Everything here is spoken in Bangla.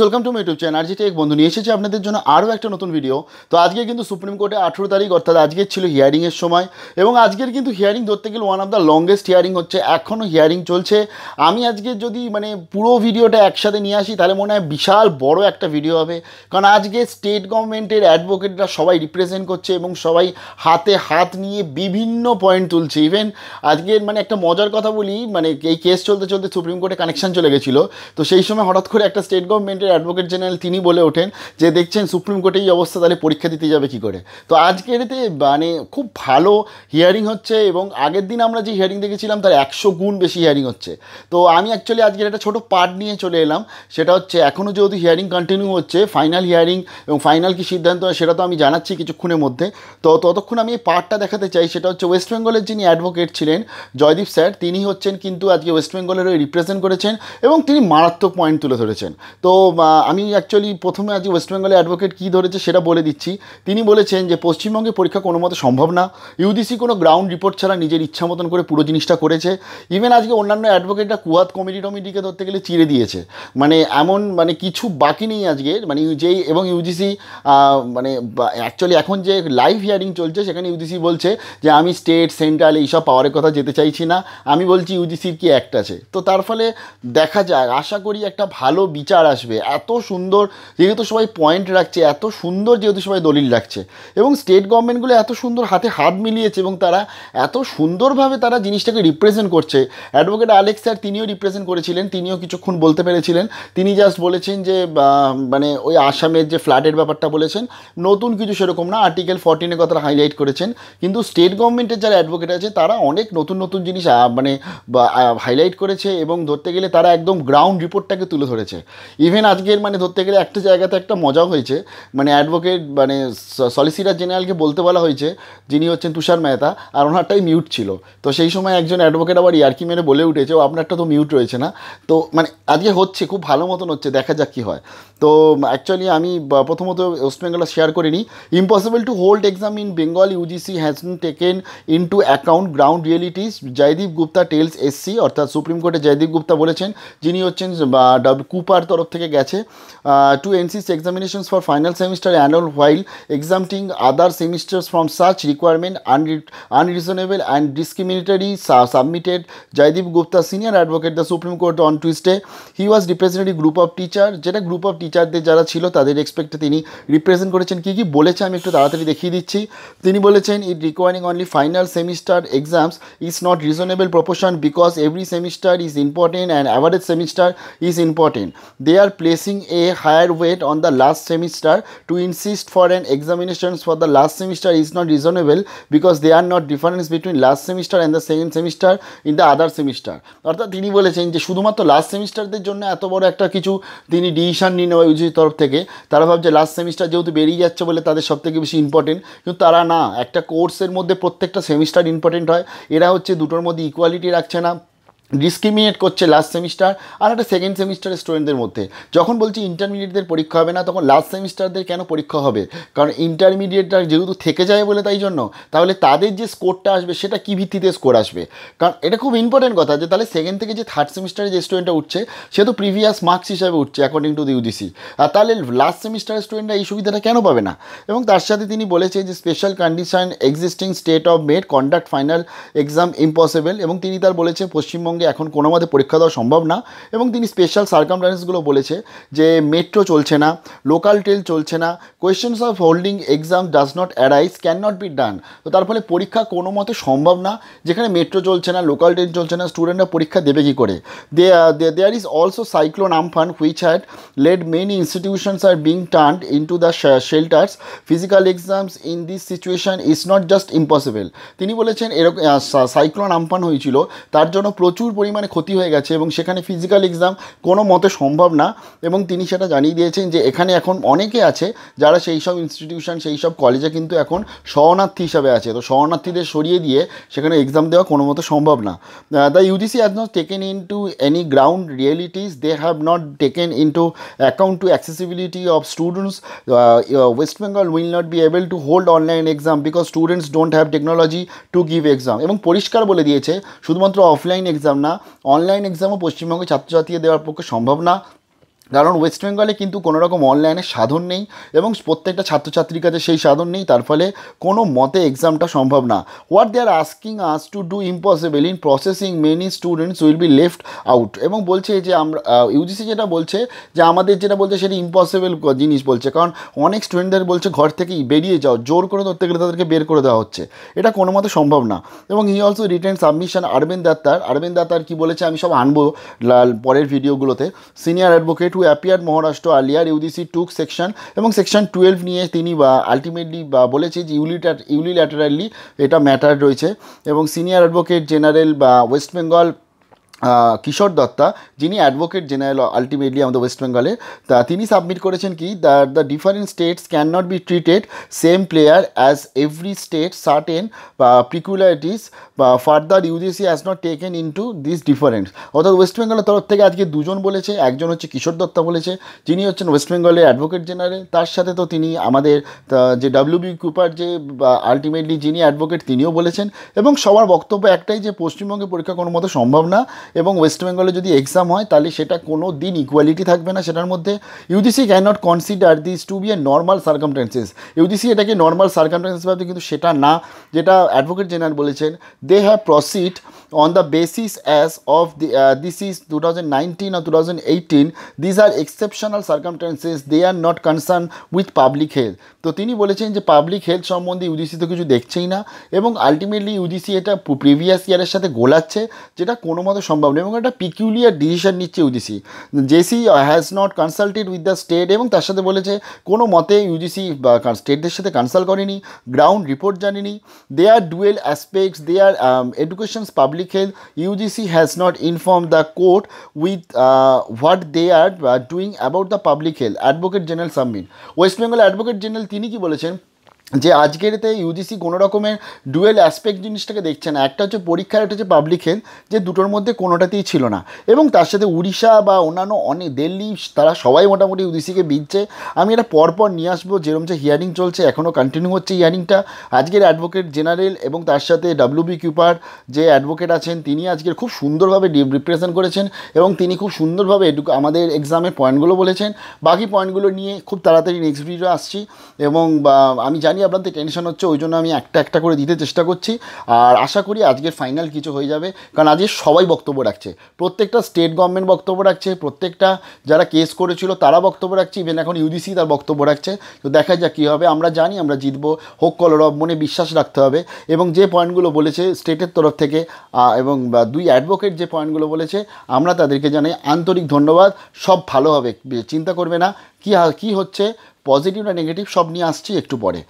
Welcome to my YouTube channel যেটা এক বন্ধু। নিয়ে এসেছি আপনাদের জন্য আরও একটা নতুন ভিডিও তো আজকে কিন্তু সুপ্রিম কোর্টে আঠেরো তারিখ, অর্থাৎ আজকের ছিল হিয়ারিংয়ের সময়। এবং আজকের কিন্তু হিয়ারিং ধরতে গেলে one of the longest hearing হচ্ছে, এখনও হিয়ারিং চলছে। আমি আজকে যদি মানে পুরো ভিডিওটা একসাথে নিয়ে আসি, তাহলে মনে হয় বিশাল বড় একটা ভিডিও হবে। কারণ আজকে স্টেট গভর্নমেন্টের অ্যাডভোকেটরা সবাই রিপ্রেজেন্ট করছে এবং সবাই হাতে হাত নিয়ে বিভিন্ন পয়েন্ট তুলছে। ইভেন আজকের মানে একটা মজার কথা বলি মানে এই কেস চলতে চলতে সুপ্রিম কোর্টে কানেকশন চলে গেছিল। তো সেই সময় হঠাৎ করে একটা স্টেট গভর্নমেন্টের অ্যাডভোকেট জেনারেল তিনি বলে ওঠেন যে, দেখছেন সুপ্রিম কোর্টে এই অবস্থা, তাহলে পরীক্ষা দিতে যাবে কি করে? তো আজকের এতে মানে খুব ভালো হিয়ারিং হচ্ছে এবং আগের দিন আমরা যে হিয়ারিং দেখেছিলাম, তার একশো গুণ বেশি হিয়ারিং হচ্ছে। তো আমি অ্যাকচুয়ালি আজকের একটা ছোটো পার্ট নিয়ে চলে এলাম। সেটা হচ্ছে এখনও যেহেতু হিয়ারিং কন্টিনিউ হচ্ছে ফাইনাল হিয়ারিং এবং ফাইনাল কি সিদ্ধান্ত সেটা তো আমি জানাচ্ছি কিছুক্ষণের মধ্যে। তো ততক্ষণ আমি এই পার্টটা দেখাতে চাই, সেটা হচ্ছে ওয়েস্ট বেঙ্গলের যিনি অ্যাডভোকেট ছিলেন, জয়দীপ স্যার, তিনি হচ্ছেন কিন্তু আজকে ওয়েস্ট বেঙ্গলের রিপ্রেজেন্ট করেছেন এবং তিনি মারাত্মক পয়েন্ট তুলে ধরেছেন। তো আমি অ্যাকচুয়ালি প্রথমে আজকে ওয়েস্ট বেঙ্গলের অ্যাডভোকেট কী ধরেছে সেটা বলে দিচ্ছি। তিনি বলেছেন যে, পশ্চিমবঙ্গে পরীক্ষা কোনো মতে সম্ভব না। ইউডিসি কোনো গ্রাউন্ড রিপোর্ট ছাড়া নিজের ইচ্ছা মতন করে পুরো জিনিসটা করেছে। ইভেন আজকে অন্যান্য অ্যাডভোকেটরা কুয়াত কমিটি টমিটিকে ধরতে গেলে চিড়ে দিয়েছে। মানে এমন মানে কিছু বাকি নেই আজকে। মানে যেই, এবং ইউজিসি মানে অ্যাকচুয়ালি এখন যে লাইভ হিয়ারিং চলছে, সেখানে ইউজিসি বলছে যে, আমি স্টেট সেন্ট্রাল এইসব পাওয়ারের কথা যেতে চাইছি না। আমি বলছি ইউজিসির কি অ্যাক্ট আছে? তো তার ফলে দেখা যাক। আশা করি একটা ভালো বিচার আসবে। এত সুন্দর, যেহেতু সবাই পয়েন্ট রাখছে, এত সুন্দর যেহেতু সবাই দলিল রাখছে। এবং স্টেট গভর্নমেন্টগুলো এত সুন্দর হাতে হাত মিলিয়েছে এবং তারা এত সুন্দরভাবে তারা জিনিসটাকে রিপ্রেজেন্ট করছে। অ্যাডভোকেট আলেক্স স্যার তিনিও রিপ্রেজেন্ট করেছিলেন, তিনিও কিছুক্ষণ বলতে পেরেছিলেন। তিনি জাস্ট বলেছেন যে মানে ওই আসামের যে ফ্ল্যাটের ব্যাপারটা বলেছেন, নতুন কিছু সেরকম না আর্টিকেল ফর্টিনের কথাটা হাইলাইট করেছেন। কিন্তু স্টেট গভর্নমেন্টের যারা অ্যাডভোকেট আছে, তারা অনেক নতুন নতুন জিনিস মানে হাইলাইট করেছে এবং ধরতে গেলে তারা একদম গ্রাউন্ড রিপোর্টটাকে তুলে ধরেছে। ইভেন আজকের মানে ধরতে গেলে একটা জায়গাতে একটা মজা হয়েছে। মানে অ্যাডভোকেট মানে সলিসিটার জেনারেলকে বলতে বলা হয়েছে, যিনি হচ্ছেন তুষার মেহতা, আর ওনারটাই মিউট ছিল। তো সেই সময় একজন অ্যাডভোকেট আবার ইয়ার্কি মেরে বলে উঠেছে, ও, আপনারটা তো মিউট রয়েছে না। তো মানে আজকে হচ্ছে, খুব ভালো মতন হচ্ছে, দেখা যাক কী হয়। তো অ্যাকচুয়ালি আমি প্রথমত ওয়েস্ট বেঙ্গল শেয়ার করিনি impossible to hold exam in Bengal UGC has taken into account ground realities Jaideep Gupta tells SC অর্থাৎ সুপ্রিম কোর্টে জয়দীপ গুপ্তা বলেছেন, যিনি হচ্ছেন কুপার তরফ থেকে গেছে। To insist examinations for final semester annual while exempting other semesters from such requirement unreasonable and su- submitted Jaideep Gupta, senior advocate, the Supreme Court on Tuesday. He was representing group of teacher যেটা গ্রুপ অফ টিচারদের যারা ছিল তাদের এক্সপেক্টে তিনি রিপ্রেজেন্ট করেছেন। কী কী বলেছে আমি একটু তাড়াতাড়ি দেখিয়ে দিচ্ছি। তিনি বলেছেন it requiring only final semester exams is not reasonable proportion because every semester is important and average semester is important they are placing a higher weight on the last semester to insist for an examinations for the last semester is not reasonable because they are not difference between last semester and the second semester in the other semester. অর্থাৎ তিনি বলেছেন যে শুধুমাত্র লাস্ট সেমিস্টারদের জন্য এত বড় একটা কিছু তিনি ডিসিশন নিয়ে নেওয়া ইউজির তরফ থেকে। তারা ভাবছে লাস্ট সেমিস্টার যেহেতু বেরিয়ে যাচ্ছে বলে তাদের সব থেকে বেশি ইম্পর্টেন্ট কিন্তু তারা না, একটা কোর্সের মধ্যে প্রত্যেকটা সেমিস্টার ইম্পর্টেন্ট হয়। এরা হচ্ছে দুটোর মধ্যে ইকুয়ালিটি রাখছে না। ডিসক্রিমিনেট করছে লাস্ট সেমিস্টার আর একটা সেকেন্ড সেমিস্টারের স্টুডেন্টদের মধ্যে। যখন বলছি ইন্টারমিডিয়েটদের পরীক্ষা হবে না, তখন লাস্ট সেমিস্টারদের কেন পরীক্ষা হবে? কারণ ইন্টারমিডিয়েটটা যেহেতু থেকে যায় বলে তাই জন্য, তাহলে তাদের যে স্কোরটা আসবে, সেটা কী ভিত্তিতে স্কোর আসবে? কারণ এটা খুব ইম্পর্টেন্ট কথা যে, তাহলে সেকেন্ড থেকে যে থার্ড সেমিস্টারে যে স্টুডেন্টটা উঠছে, সে তো প্রিভিয়াস মার্কস হিসাবে উঠছে অ্যাকর্ডিং টু দি ইউজিসি আর তাহলে লাস্ট সেমিস্টারের স্টুডেন্টরা এই সুবিধাটা কেন পাবে না? এবং তার সাথে তিনি বলেছে যে special condition existing state of made conduct final exam impossible এবং তিনি তার বলেছে পশ্চিমবঙ্গে এখন কোনো মতে পরীক্ষা দেওয়া সম্ভব না এবং তিনি স্পেশাল সার্কামডান্সগুলো বলেছে যে মেট্রো চলছে না লোকাল ট্রেন চলছে না questions of holding exam does not arise can not be done তো তার ফলে পরীক্ষা কোনো মতে সম্ভব না, যেখানে মেট্রো চলছে না লোকাল ট্রেন চলছে না স্টুডেন্টরা পরীক্ষা দেবে কী করে? They there is also cyclone Amphan which had led many institutions are being turned into the shelters physical exams in this situation is not just impossible তিনি বলেছেন এরকম সাইক্লোন আমফান হয়েছিল, তার জন্য প্রচুর পরিমাণে ক্ষতি হয়ে গেছে এবং সেখানে ফিজিক্যাল এক্সাম কোনো মতে সম্ভব না এবং তিনি সেটা জানিয়ে দিয়েছেন যে এখানে এখন অনেকে আছে যারা সেই সব ইনস্টিটিউশন সেই সব কলেজে কিন্তু এখন শরণার্থী হিসাবে আছে। তো শরণার্থীদের সরিয়ে দিয়ে সেখানে এক্সাম দেওয়া কোনো মতে সম্ভব না। The UGC has not taken into any ground realities they have not taken into account to accessibility of students West Bengal will not be able to hold online exam because students don't have technology to give exam এবং পরিষ্কার বলে দিয়েছে, শুধুমাত্র অফলাইন এক্সাম না। অনলাইন এক্সামও পশ্চিমবঙ্গে ছাত্রছাত্রীদের দেওয়ার পক্ষে সম্ভব না। কারণ ওয়েস্ট বেঙ্গলে কিন্তু কোনো রকম অনলাইনে সাধন নেই এবং প্রত্যেকটা ছাত্রছাত্রীর কাছে সেই সাধন নেই, তার ফলে কোনো মতে এক্সামটা সম্ভব না। What they are asking us to do impossible in processing many students will be left out এবং বলছে যে আমরা ইউজিসি যেটা বলছে, যে আমাদের যেটা বলছে সেটা ইম্পসিবল জিনিস বলছে। কারণ অনেক স্টুডেন্টদের বলছে ঘর থেকে বেরিয়ে যাও, জোর করে ধরতে গেলে তাদেরকে বের করে দেওয়া হচ্ছে। এটা কোনো মতে সম্ভব না। এবং ই also return submission Arvind Datar Arvind Datar কি বলেছে আমি সব আনব পরের ভিডিওগুলোতে সিনিয়র অ্যাডভোকেট অ্যাপিয়ার মহারাষ্ট্র আলিয়ার ইউডিসি টুক সেকশন এবং সেকশন টুয়েলভ নিয়ে তিনি বা আলটিমেটলি বা বলেছে যে ইউলিটার ইউলিল্যাটারালি এটা ম্যাটার রয়েছে এবং সিনিয়র অ্যাডভোকেট জেনারেল বা ওয়েস্ট বেঙ্গল কিশোর দত্তা, যিনি অ্যাডভোকেট জেনারেল আলটিমেটলি আমাদের ওয়েস্ট বেঙ্গলে তা তিনি সাবমিট করেছেন কি the the different states can not be treated same player as every state certain বা প্রিকুলারিটিস বা further UGC has not taken into this difference অর্থাৎ ওয়েস্ট বেঙ্গলের তরফ থেকে আজকে দুজন বলেছে, একজন হচ্ছে কিশোর দত্তা বলেছে, যিনি হচ্ছেন ওয়েস্ট বেঙ্গলের অ্যাডভোকেট জেনারেল তার সাথে তো তিনি আমাদের যে ডাব্লিউ বি কুপার যে আলটিমেটলি যিনি অ্যাডভোকেট তিনিও বলেছেন। এবং সবার বক্তব্য একটাই যে, পশ্চিমবঙ্গে পরীক্ষা কোনো মতো সম্ভব না। এবং ওয়েস্ট বেঙ্গলে যদি এক্সাম হয়, তাহলে সেটা কোনো দিন ইকুয়ালিটি থাকবে না। সেটার মধ্যে UGC can not consider this to be a normal circumstances UGC এটাকে নর্মাল সার্কামটেন্সেস ভাবছে কিন্তু সেটা না। যেটা অ্যাডভোকেট জেনারেল বলেছেন they have proceed on the basis as of the uh, this is 2019 or 2018 these are exceptional circumstances. They are not concerned with public health. তো তিনি বলেছেন যে পাবলিক হেলথ সম্বন্ধে ইউজিসি তো কিছু দেখছেই না এবং আলটিমেটলি ইউজিসি এটা প্রিভিয়াস ইয়ারের সাথে গোলাচ্ছে যেটা কোনো মতো সম্ভব নয় এবং একটা পিকিউলিয়ার ডিসিশন নিচ্ছে UGC JC has not consulted with the state এবং তার সাথে বলেছে কোনো মতে ইউজিসি স্টেটদের সাথে কনসাল্ট করেনি গ্রাউন্ড রিপোর্ট জানেনি। They are dual aspects they are educations public Health, UGC has not informed the court with uh, what they are uh, doing about the public health. Advocate General Sammin. West Bengal Advocate General তিনি কি বলেছেন যে আজকের এতে ইউজিসি কোনো রকমের ডুয়েল অ্যাসপেক্ট জিনিসটাকে দেখছে না। একটা হচ্ছে পরীক্ষার, একটা হচ্ছে পাবলিক হেলথ যে দুটোর মধ্যে কোনোটাতেই ছিল না। এবং তার সাথে উড়িষ্যা বা অন্যান্য অনেক দিল্লি, তারা সবাই মোটামুটি ইউজিসিকে বিচ্ছে আমি এটা পরপর নিয়ে আসব, যেরকম যে হিয়ারিং চলছে এখনও কন্টিনিউ হচ্ছে হিয়ারিংটা আজকের অ্যাডভোকেট জেনারেল এবং তার সাথে ডাব্লিউ বি কিউপার যে অ্যাডভোকেট আছেন, তিনি আজকের খুব সুন্দরভাবে রিপ্রেজেন্ট করেছেন এবং তিনি খুব সুন্দরভাবে আমাদের এক্সামের পয়েন্টগুলো বলেছেন। বাকি পয়েন্টগুলো নিয়ে খুব তাড়াতাড়ি নেক্সট ভিডিও আসছি এবং আমি জানি আপনাদের টেনশন হচ্ছে, ওই জন্য আমি একটা একটা করে দিতে চেষ্টা করছি। আর আশা করি আজকের ফাইনাল কিছু হয়ে যাবে। কারণ আজকে সবাই বক্তব্য রাখছে। প্রত্যেকটা স্টেট গভর্নমেন্ট বক্তব্য রাখছে, প্রত্যেকটা যারা কেস করেছিল তারা বক্তব্য রাখছে ইভেন এখন ইউডিসি তার বক্তব্য রাখছে। তো দেখা যাক কী হবে, আমরা জানি, আমরা জিতবো। হোক কলরব, মনে বিশ্বাস রাখতে হবে। এবং যে পয়েন্টগুলো বলেছে স্টেটের তরফ থেকে এবং দুই অ্যাডভোকেট যে পয়েন্টগুলো বলেছে, আমরা তাদেরকে জানাই আন্তরিক ধন্যবাদ। সব ভালো হবে, চিন্তা করবে না। কী কী হচ্ছে? পজিটিভ না নেগেটিভ সব নিয়ে আসছি একটু পরে।